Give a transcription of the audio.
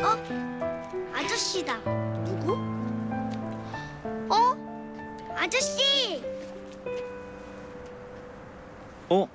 어? 아저씨다. 누구? 어? 아저씨! 어?